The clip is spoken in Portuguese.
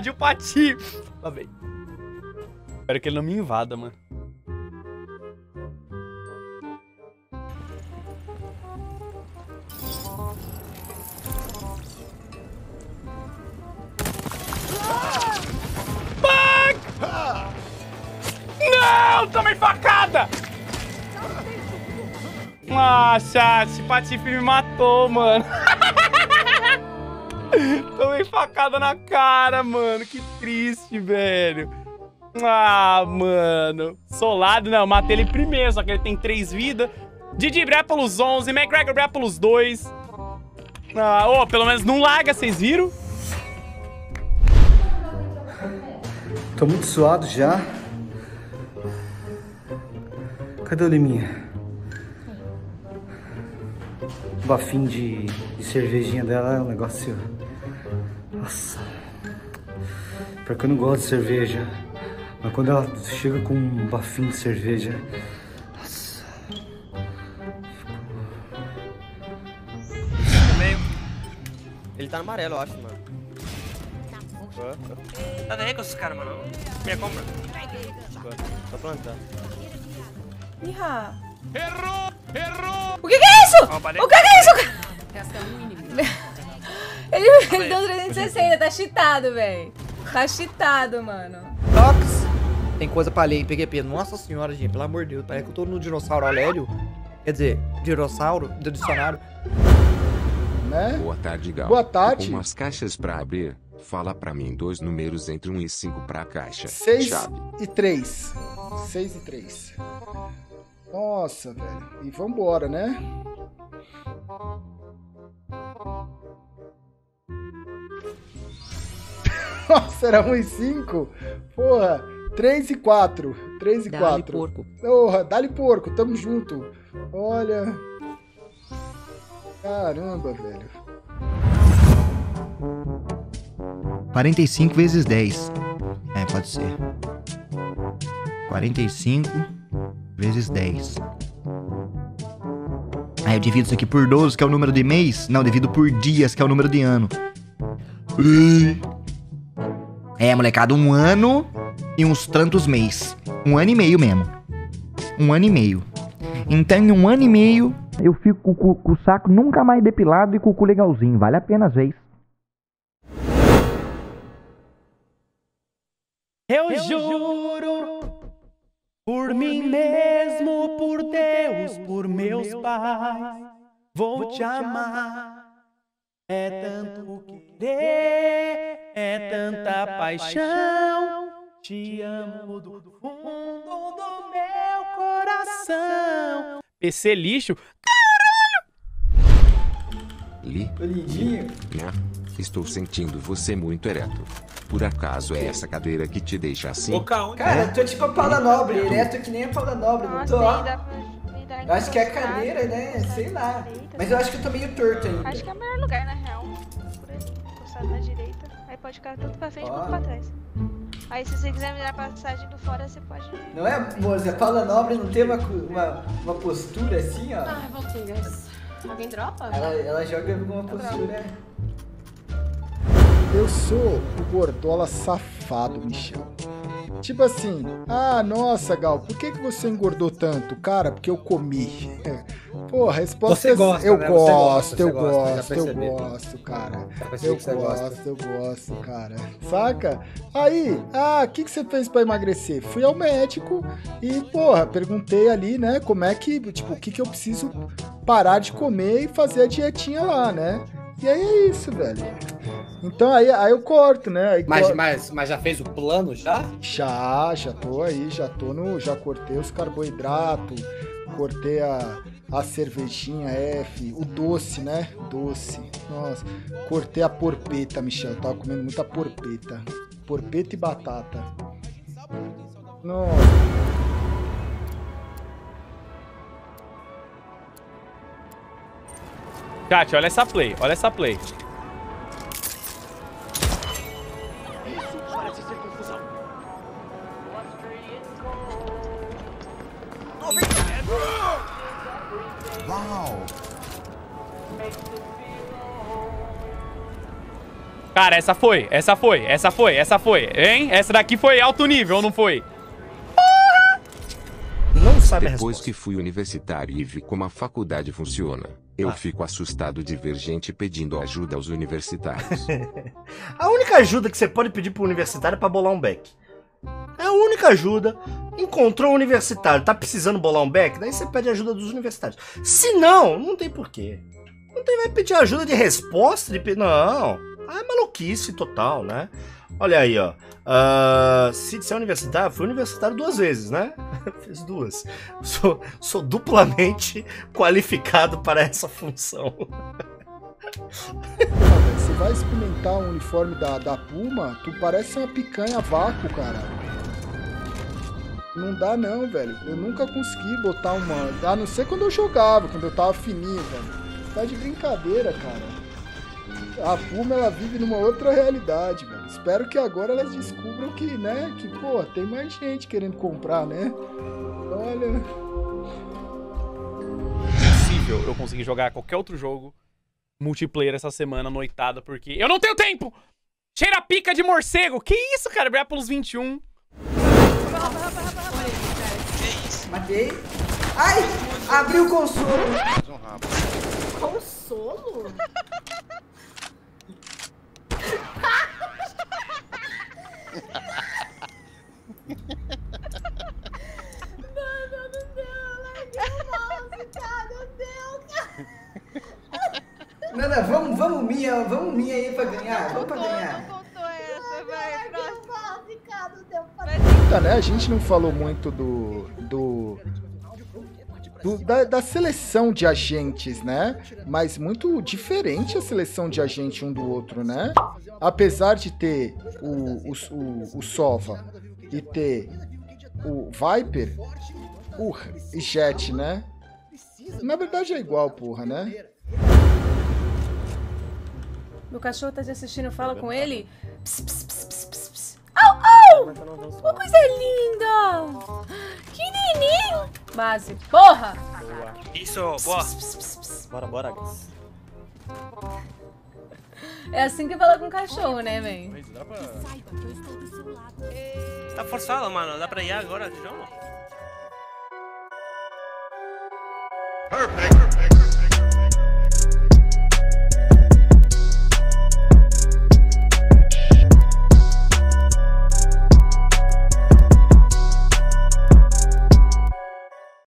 invadiu o Pati. Lá vem. Espero que ele não me invada, mano. Não! Tomei facada! Ah, chat, Patife me matou, mano. Tomei facada na cara, mano. Que triste, velho. Ah, mano. Solado, não. Matei ele primeiro, só que ele tem 3 vidas. Didi Bré pelos 11, McGregor Bré pelos 2. Ah, oh, pelo menos não larga, vocês viram? Tô muito suado já. Cadê o Liminha? Bafinho de, de cervejinha dela é um negócio... Nossa. Porque eu não gosto de cerveja. Mas quando ela chega com um bafinho de cerveja... Nossa. meio. Ele tá no amarelo, eu acho, mano. Tá daí com esses caras, mano. Minha compra. Tá plantando. Errou! Errou! O que, que é isso? O que, é isso? ele, ele deu 360, tá cheatado, velho. Tá cheatado, mano. Tox. Tem coisa pra ler em PQP. Nossa senhora, gente, pelo amor de Deus. Parece que eu tô no dinossauro Alério. Quer dizer, dinossauro do dicionário. Né? Boa tarde, Gal. Boa tarde. Com umas caixas pra abrir. Fala pra mim dois números entre 1 e 5 pra caixa. 6 e 3. 6 e 3. Nossa, velho. E vambora, né? Nossa, era 1 e 5? Porra, 3 e 4. 3 e 4. Dali porco. Porra, dali porco, tamo junto. Olha. Caramba, velho. 45 vezes 10. É, pode ser. 45 vezes 10. Aí eu divido isso aqui por 12, que é o número de mês. Não, divido por dias, que é o número de ano. É, molecada, um ano e uns tantos mês. Um ano e meio mesmo. Um ano e meio. Então, em um ano e meio, eu fico com, com o saco nunca mais depilado e com o cu legalzinho. Vale a pena às vezes. Eu, eu juro por mim mesmo, por Deus, por meus pais, vou te amar. É tanto querer, é tanta paixão. Te amo do fundo do meu coração. PC lixo? Caralho! Li? Lindinho. Né? Estou sentindo você muito ereto. Por acaso é essa cadeira que te deixa assim? Ô, Cara, eu tô tipo a Paula Nobre, ereto que nem a Paula Nobre, não tô. Eu acho que é a cadeira, né? Sei lá. Mas eu acho que eu tô meio torto ainda. Acho que é o melhor lugar, na real. Por aí, encostado na direita. Aí pode ficar tanto pra frente quanto pra trás. Aí se você quiser me dar a passagem do fora, você pode... Não é, moça? A Paula Nobre não tem uma, uma, uma postura assim, ó? Ah, Valtingas. Alguém dropa? Ela, ela joga com uma postura... Eu sou o gordola safado, Michel. Tipo assim, ah, nossa, Gal, por que, que você engordou tanto? Cara, porque eu comi. Porra, a resposta você gosta, eu né? gosto, você eu gosta, gosto, eu gosto, cara. Eu gosto, eu gosto, cara. Saca? Aí, ah, o que, que você fez para emagrecer? Fui ao médico e, porra, perguntei ali, né, como é que, tipo, o que, que eu preciso parar de comer e fazer a dietinha lá, né? E aí é isso, velho. Então aí, aí eu corto, né? Aí mas, corto. mas, mas já fez o plano já? Já, já tô aí, já tô no. Já cortei os carboidratos, cortei a, a cervejinha F, o doce, né? Doce. Nossa. Cortei a porpeta, Michel. Eu tava comendo muita porpeta. Porpeta e batata. Nossa. Chat, olha essa play, olha essa play. Uau! Cara, essa foi, essa foi, essa foi, essa foi, hein? Essa daqui foi alto nível, não foi? Não sabe Depois que fui universitário e vi como a faculdade funciona, eu ah. fico assustado de ver gente pedindo ajuda aos universitários. a única ajuda que você pode pedir pro universitário é pra bolar um beck. É a única ajuda. Encontrou um universitário, tá precisando bolar um beck, daí você pede ajuda dos universitários. Se não, não tem porquê. Não tem, vai pedir ajuda de resposta? De, não. Ah, é maluquice total, né? Olha aí, ó. Uh, se, se é universitário, fui universitário duas vezes, né? Fiz duas. Sou, sou duplamente qualificado para essa função. Você vai experimentar um uniforme da, da Puma, tu parece uma picanha vácuo, cara. Não dá não, velho. Eu nunca consegui botar uma. A não ser quando eu jogava, quando eu tava fininho, velho. Tá de brincadeira, cara. A Puma, ela vive numa outra realidade, velho. Espero que agora elas descubram que, né, que, pô, tem mais gente querendo comprar, né? Olha. Impossível eu conseguir jogar qualquer outro jogo multiplayer essa semana, noitada, porque eu não tenho tempo! Cheira a pica de morcego! Que isso, cara? Minneapolis 21 que isso? Matei. Ai! Abriu o consolo. Um cara. Nana, vamos, vamos minha, vamos minha aí pra ganhar, vamos pra ganhar. Tá, né? A gente não falou muito do. do. do da, da, seleção de agentes, né? Mas muito diferente a seleção de agente um do outro, né? Apesar de ter o, o, o, o Sova e ter o Viper, o Jet, né? Na verdade é igual, porra, né? Meu cachorro tá te assistindo, fala com ele. Pss, pss, pss. Au, au! Uma coisa linda! Que neném! Base. Porra! Boa. Isso, boa. Pss, pss, pss, bora, bora, guys. É assim que fala com o cachorro, né, man? Dá pra... Tá forçado, mano. Dá pra ir agora de? Perfect.